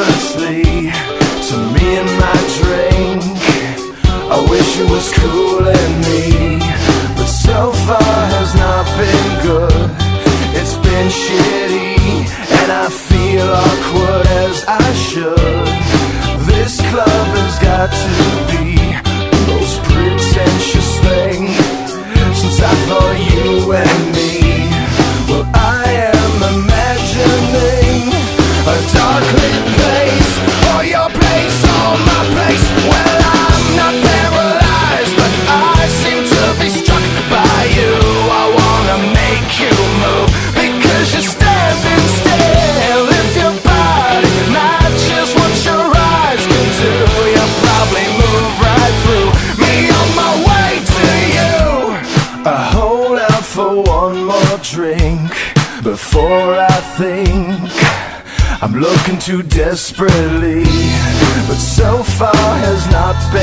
nervously to me and my drink. I wish it was cool and me, but so far has not been good. It's been shitty, and I feel awkward as I should. This club has got to be the most pretentious thing since I thought you and me. I hold out for one more drink Before I think. I'm looking too desperately, but so far has not been